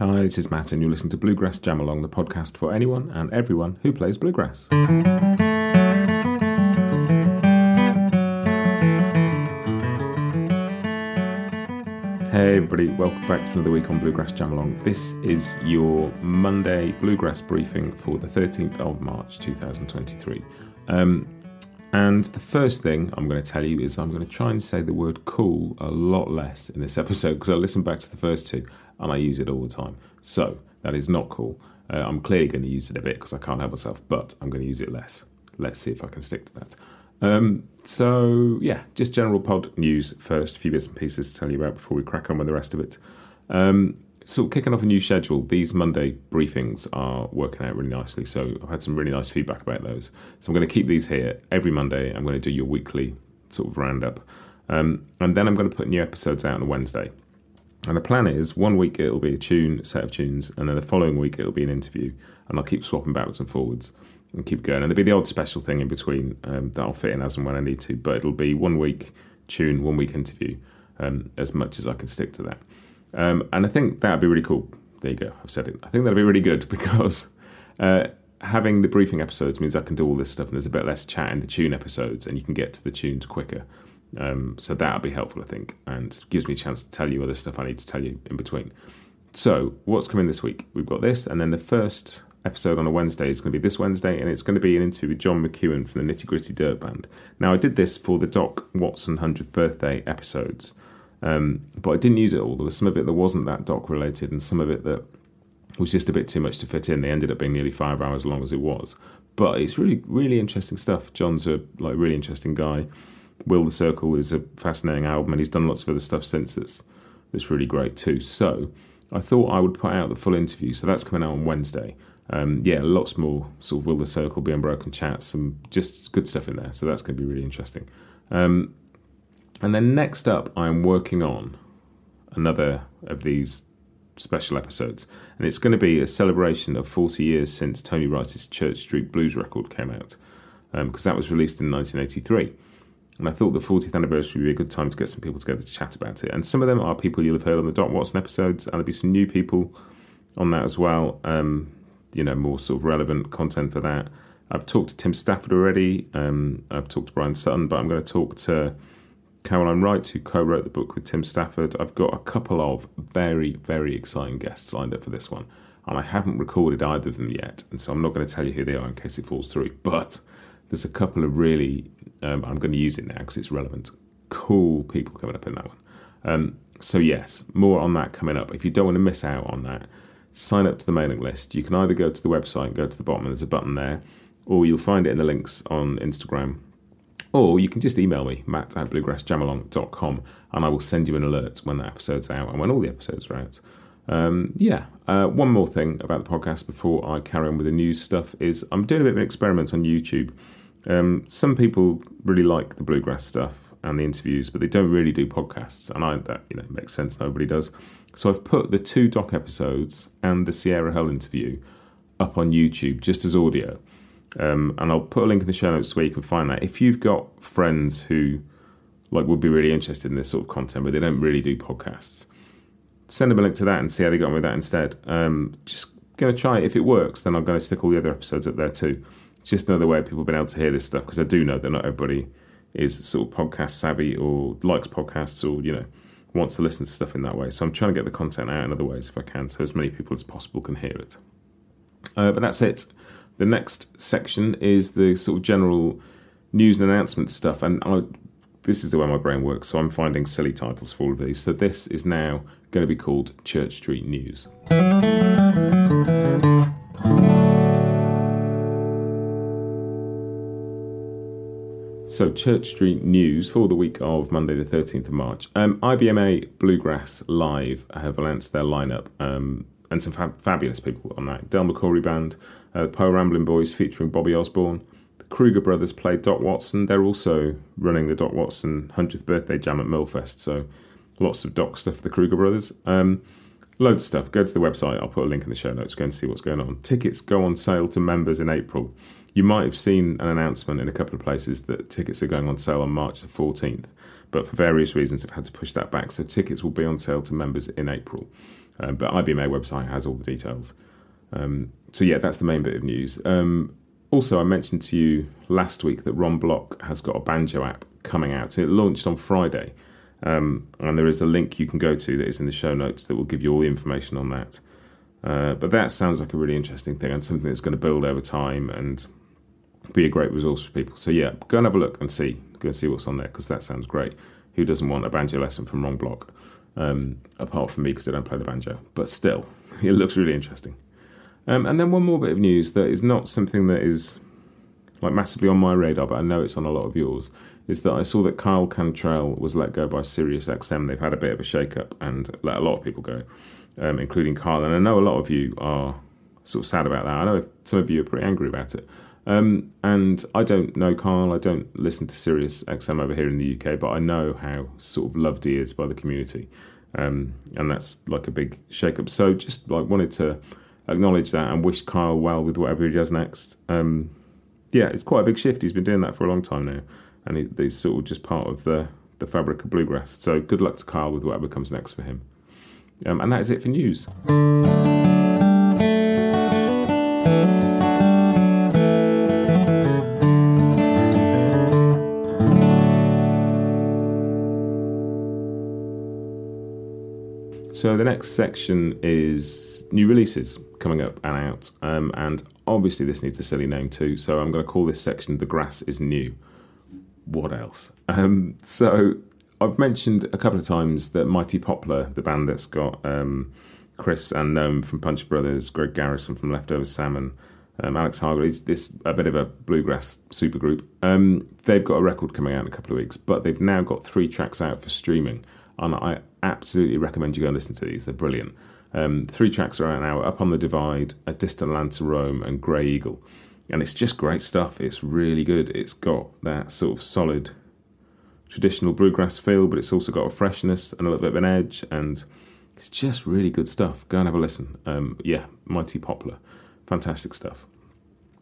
Hi, this is Matt, and you're listening to Bluegrass Jam Along, the podcast for anyone and everyone who plays bluegrass. Hey, everybody, welcome back to another week on Bluegrass Jam Along. This is your Monday Bluegrass briefing for the 13th of March 2023. Um, and the first thing I'm going to tell you is I'm going to try and say the word cool a lot less in this episode because I listened back to the first two and I use it all the time. So that is not cool. Uh, I'm clearly going to use it a bit because I can't help myself, but I'm going to use it less. Let's see if I can stick to that. Um, so yeah, just general pod news first. A few bits and pieces to tell you about before we crack on with the rest of it. Um, so kicking off a new schedule, these Monday briefings are working out really nicely. So I've had some really nice feedback about those. So I'm going to keep these here every Monday. I'm going to do your weekly sort of roundup, um, and then I'm going to put new episodes out on Wednesday. And the plan is one week it'll be a tune, set of tunes, and then the following week it'll be an interview, and I'll keep swapping backwards and forwards and keep going. And there'll be the odd special thing in between um, that I'll fit in as and when I need to, but it'll be one week tune, one week interview, um, as much as I can stick to that. Um, and I think that'd be really cool. There you go, I've said it. I think that'd be really good because uh, having the briefing episodes means I can do all this stuff and there's a bit less chat in the tune episodes and you can get to the tunes quicker. Um, so that'll be helpful, I think, and gives me a chance to tell you other stuff I need to tell you in between. So, what's coming this week? We've got this, and then the first episode on a Wednesday is going to be this Wednesday, and it's going to be an interview with John McEuen from the Nitty Gritty Dirt Band. Now, I did this for the Doc Watson 100th birthday episodes, um, but I didn't use it all. There was some of it that wasn't that Doc related, and some of it that was just a bit too much to fit in. They ended up being nearly five hours long as it was. But it's really, really interesting stuff. John's a like really interesting guy. Will the Circle is a fascinating album, and he's done lots of other stuff since that's that's really great too. So I thought I would put out the full interview. So that's coming out on Wednesday. Um, yeah, lots more sort of Will the Circle, Be Unbroken chats, some just good stuff in there. So that's going to be really interesting. Um, and then next up, I'm working on another of these special episodes, and it's going to be a celebration of 40 years since Tony Rice's Church Street Blues record came out, because um, that was released in 1983. And I thought the 40th anniversary would be a good time to get some people together to chat about it. And some of them are people you'll have heard on the Doc Watson episodes, and there'll be some new people on that as well. Um, you know, more sort of relevant content for that. I've talked to Tim Stafford already. Um, I've talked to Bryan Sutton, but I'm going to talk to Caroline Wright, who co wrote the book with Tim Stafford. I've got a couple of very, very exciting guests lined up for this one. And I haven't recorded either of them yet. And so I'm not going to tell you who they are in case it falls through. But there's a couple of really, um, I'm going to use it now because it's relevant, cool people coming up in that one. Um, so, yes, more on that coming up. If you don't want to miss out on that, sign up to the mailing list. You can either go to the website, go to the bottom, and there's a button there, or you'll find it in the links on Instagram. Or you can just email me, matt at bluegrassjamalong.com, and I will send you an alert when that episode's out and when all the episodes are out. Um, yeah, uh, one more thing about the podcast before I carry on with the news stuff is I'm doing a bit of an experiment on YouTube. Um, some people really like the bluegrass stuff and the interviews, but they don't really do podcasts, and I that you know makes sense. Nobody does. So I've put the two doc episodes and the Sierra Hull interview up on YouTube just as audio. Um, and I'll put a link in the show notes where you can find that. If you've got friends who like would be really interested in this sort of content, but they don't really do podcasts, send them a link to that and see how they got on with that instead. Um, just going to try it. If it works, then I'm going to stick all the other episodes up there too. It's just another way people have been able to hear this stuff because I do know that not everybody is sort of podcast savvy or likes podcasts or you know wants to listen to stuff in that way. So I'm trying to get the content out in other ways if I can, so as many people as possible can hear it. Uh, but that's it. The next section is the sort of general news and announcement stuff, and I, this is the way my brain works. So I'm finding silly titles for all of these. So this is now going to be called Church Street News. So, Church Street News for the week of Monday, the 13th of March. Um, IBMA Bluegrass Live have announced their lineup um, and some fab- fabulous people on that. Del McCoury Band, uh, Po' Ramblin' Boys featuring Bobby Osborne. The Kruger Brothers play Doc Watson. They're also running the Doc Watson 100th birthday jam at MerleFest. So, lots of Doc stuff for the Kruger Brothers. Um, loads of stuff. Go to the website. I'll put a link in the show notes. Go and see what's going on. Tickets go on sale to members in April. You might have seen an announcement in a couple of places that tickets are going on sale on March the 14th, but for various reasons, they've had to push that back. So tickets will be on sale to members in April. Um, but IBMA website has all the details. Um, so yeah, that's the main bit of news. Um, also, I mentioned to you last week that Ron Block has got a banjo app coming out. It launched on Friday, um, and there is a link you can go to that is in the show notes that will give you all the information on that. Uh, but that sounds like a really interesting thing and something that's going to build over time and be a great resource for people. So yeah, go and have a look and see, go and see what's on there because that sounds great. Who doesn't want a banjo lesson from Ron Block? Um, apart from me because I don't play the banjo, but still, it looks really interesting. Um, and then one more bit of news that is not something that is like massively on my radar, but I know it's on a lot of yours. Is that I saw that Kyle Cantrell was let go by SiriusXM. They've had a bit of a shake-up and let a lot of people go, um, including Carl. And I know a lot of you are sort of sad about that. I know some of you are pretty angry about it. Um, and I don't know Carl. I don't listen to Sirius XM over here in the UK, but I know how sort of loved he is by the community, um, and that's like a big shake-up. So just like wanted to acknowledge that and wish Kyle well with whatever he does next. Um, yeah, it's quite a big shift. He's been doing that for a long time now, and he, he's sort of just part of the the fabric of bluegrass. So good luck to Kyle with whatever comes next for him. Um, and that is it for news. So the next section is new releases coming up and out, um, and obviously this needs a silly name too. So I'm going to call this section "The Grass Is New." What else? Um, so I've mentioned a couple of times that Mighty Poplar, the band that's got um, Chris and Noam from Punch Brothers, Greg Garrison from Leftover Salmon, um, Alex Hargreaves, this a bit of a bluegrass supergroup. Um, they've got a record coming out in a couple of weeks, but they've now got three tracks out for streaming and I absolutely recommend you go and listen to these. They're brilliant. Um, three tracks are out now: "Up on the Divide," "A Distant Land to Roam," and "Grey Eagle," and it's just great stuff. It's really good. It's got that sort of solid traditional bluegrass feel, but it's also got a freshness and a little bit of an edge, and it's just really good stuff. Go and have a listen. Um, yeah, Mighty Poplar, fantastic stuff.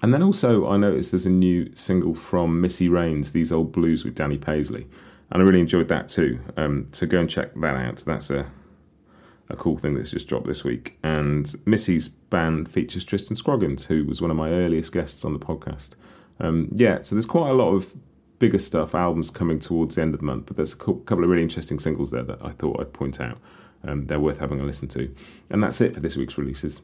And then also, I noticed there's a new single from Missy Raines, "These Old Blues" with Danny Paisley and I really enjoyed that too. Um, so go and check that out. That's a a cool thing that's just dropped this week. And Missy's band features Tristan Scroggins, who was one of my earliest guests on the podcast. Um, yeah, so there's quite a lot of bigger stuff, albums coming towards the end of the month, but there's a couple of really interesting singles there that I thought I'd point out. Um, they're worth having a listen to. And that's it for this week's releases.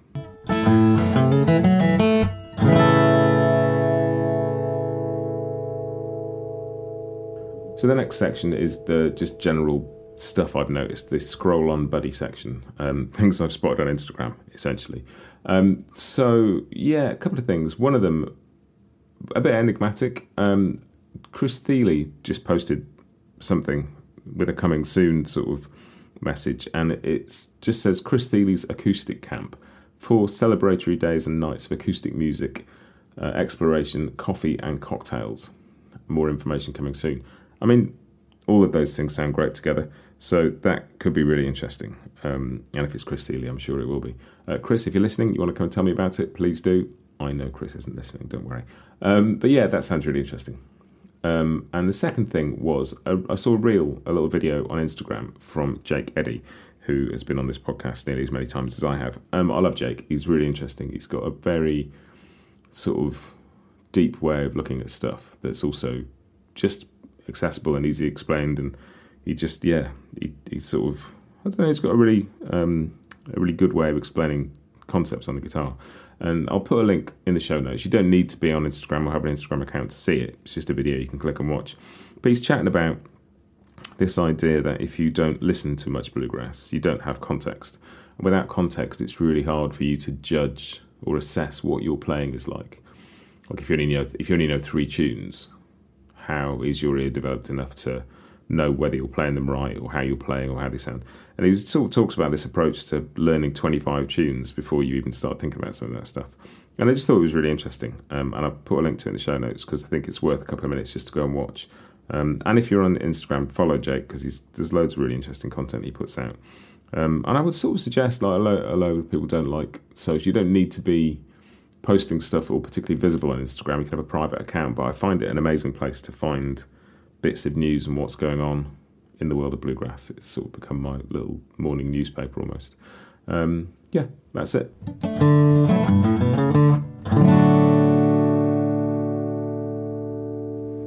So the next section is the just general stuff I've noticed. This scroll on buddy section, um, things I've spotted on Instagram, essentially. Um, so yeah, a couple of things. One of them, a bit enigmatic. Um, Chris Thile just posted something with a coming soon sort of message, and it just says Chris Thile's acoustic camp for celebratory days and nights of acoustic music, uh, exploration, coffee, and cocktails. More information coming soon. I mean, all of those things sound great together. So that could be really interesting. Um, and if it's Chris Thile, I'm sure it will be. Uh, Chris, if you're listening, you want to come and tell me about it, please do. I know Chris isn't listening, don't worry. Um, but yeah, that sounds really interesting. Um, and the second thing was uh, I saw a reel, a little video on Instagram from Jake Eddy, who has been on this podcast nearly as many times as I have. Um, I love Jake. He's really interesting. He's got a very sort of deep way of looking at stuff that's also just accessible and easy explained, and he just yeah he, he sort of I don't know he's got a really um, a really good way of explaining concepts on the guitar. And I'll put a link in the show notes. You don't need to be on Instagram or have an Instagram account to see it. It's just a video you can click and watch. But he's chatting about this idea that if you don't listen to much bluegrass, you don't have context. And without context, it's really hard for you to judge or assess what your playing is like. Like if you only know if you only know three tunes, how is your ear developed enough to know whether you're playing them right or how you're playing or how they sound. And he sort of talks about this approach to learning 25 tunes before you even start thinking about some of that stuff. And I just thought it was really interesting. Um, and I'll put a link to it in the show notes because I think it's worth a couple of minutes just to go and watch. Um, and if you're on Instagram, follow Jake because there's loads of really interesting content he puts out. Um, and I would sort of suggest, like a lot, a lot of people don't like social, you don't need to be posting stuff or particularly visible on Instagram. You can have a private account, but I find it an amazing place to find bits of news and what's going on in the world of bluegrass. It's sort of become my little morning newspaper almost. Um, yeah, that's it.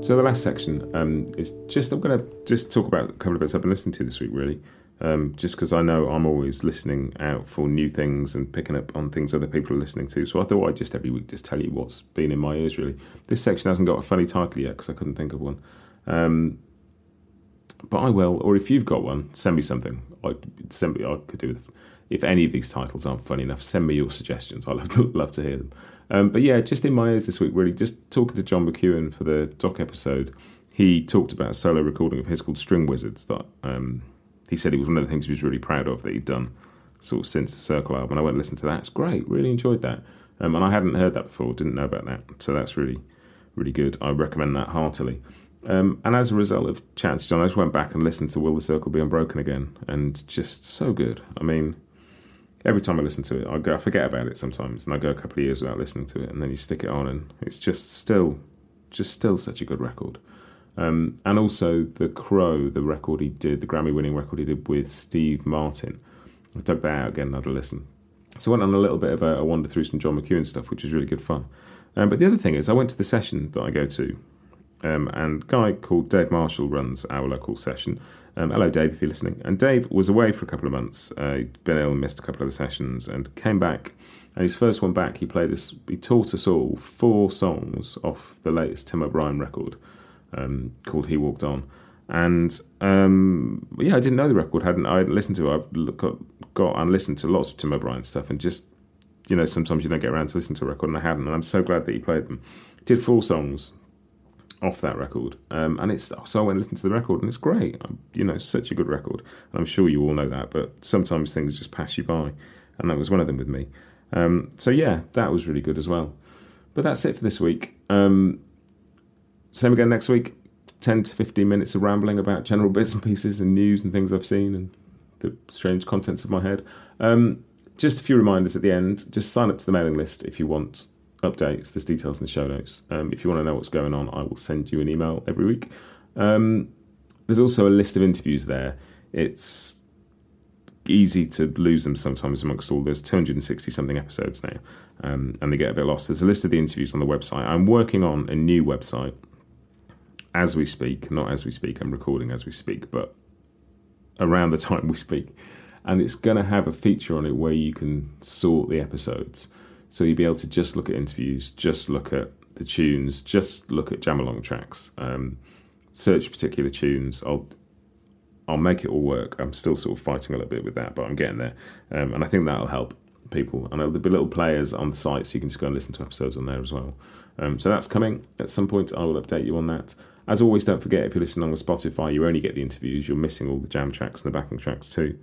So the last section um, is just I'm going to just talk about a couple of bits I've been listening to this week, really. Um, just because I know I'm always listening out for new things and picking up on things other people are listening to. So I thought I'd just every week just tell you what's been in my ears, really. This section hasn't got a funny title yet because I couldn't think of one. Um, but I will, or if you've got one, send me something. I send me. I could do with if any of these titles aren't funny enough. Send me your suggestions. I love love to hear them. Um, but yeah, just in my ears this week, really, just talking to John McEuen for the doc episode. He talked about a solo recording of his called String Wizards that um, he said it was one of the things he was really proud of that he'd done sort of since the Circle album. And I went and listened to that. It's great. Really enjoyed that. Um, and I hadn't heard that before, didn't know about that. So that's really, really good. I recommend that heartily. Um, and as a result of Chance John, I just went back and listened to Will the Circle Be Unbroken again, and just so good. I mean, every time I listen to it, I go I forget about it sometimes, and I go a couple of years without listening to it, and then you stick it on, and it's just still, just still such a good record. Um, and also the Crow, the record he did, the Grammy-winning record he did with Steve Martin. I dug that out again, and had a listen. So I went on a little bit of a, a wander through some John McEuen stuff, which was really good fun. Um, but the other thing is, I went to the session that I go to, um, and a guy called Dave Marshall runs our local session. Um, hello, Dave, if you're listening. And Dave was away for a couple of months. Uh, he'd been ill and missed a couple of the sessions, and came back. And his first one back, he played us. He taught us all four songs off the latest Tim O'Brien record um, called "He Walked On." And um, yeah, I didn't know the record. hadn't I hadn't listened to it. I've got, got and listened to lots of Tim O'Brien stuff, and just you know, sometimes you don't get around to listen to a record, and I hadn't. And I'm so glad that he played them. Did four songs off that record, um, and it's so I went and listened to the record, and it's great. You know, such a good record. And I'm sure you all know that, but sometimes things just pass you by, and that was one of them with me. Um, so yeah, that was really good as well. But that's it for this week. Um, same again next week. 10 to 15 minutes of rambling about general bits and pieces and news and things I've seen and the strange contents of my head. Um, just a few reminders at the end. Just sign up to the mailing list if you want updates. There's details in the show notes. Um, if you want to know what's going on, I will send you an email every week. Um, there's also a list of interviews there. It's easy to lose them sometimes amongst all. There's 260 something episodes now, um, and they get a bit lost. There's a list of the interviews on the website. I'm working on a new website as we speak. Not as we speak. I'm recording as we speak, but around the time we speak. And it's going to have a feature on it where you can sort the episodes. So you'll be able to just look at interviews, just look at the tunes, just look at jam along tracks, um, search particular tunes. I'll I'll make it all work. I'm still sort of fighting a little bit with that, but I'm getting there, um, and I think that'll help people. And there'll be little players on the site, so you can just go and listen to episodes on there as well. Um, so that's coming at some point. I will update you on that. As always, don't forget if you're listening on Spotify, you only get the interviews. You're missing all the jam tracks and the backing tracks too.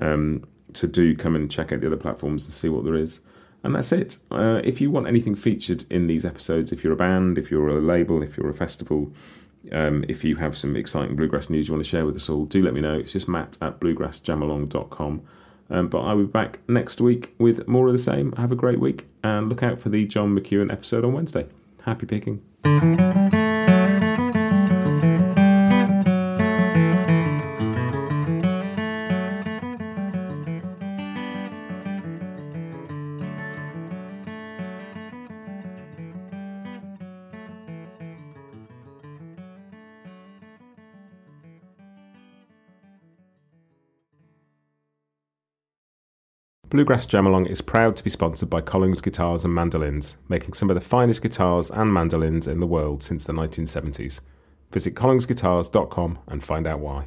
Um, so do come and check out the other platforms and see what there is. And that's it. Uh, if you want anything featured in these episodes, if you're a band, if you're a label, if you're a festival, um, if you have some exciting bluegrass news you want to share with us all, do let me know. It's just matt at bluegrassjamalong.com. Um, but I'll be back next week with more of the same. Have a great week and look out for the John McEuen episode on Wednesday. Happy picking. Bluegrass Jamalong is proud to be sponsored by Collings Guitars and Mandolins, making some of the finest guitars and mandolins in the world since the 1970s. Visit collingsguitars.com and find out why.